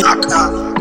knock knock.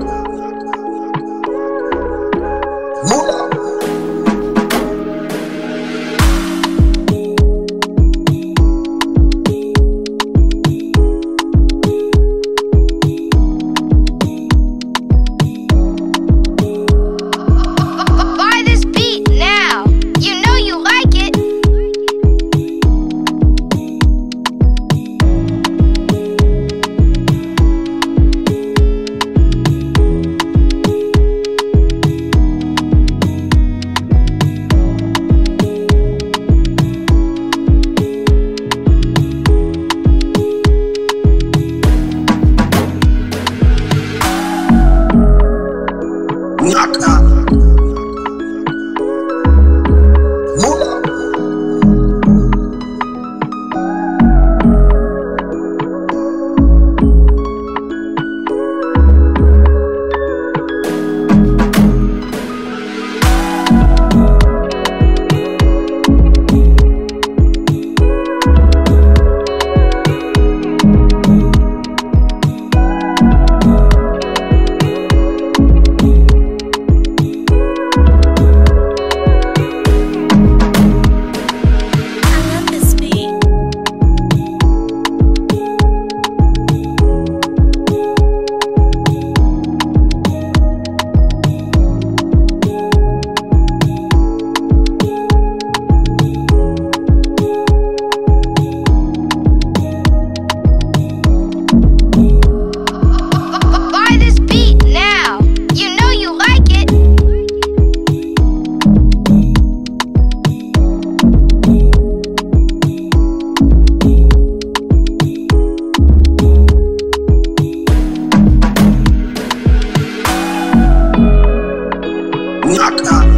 Nyaka.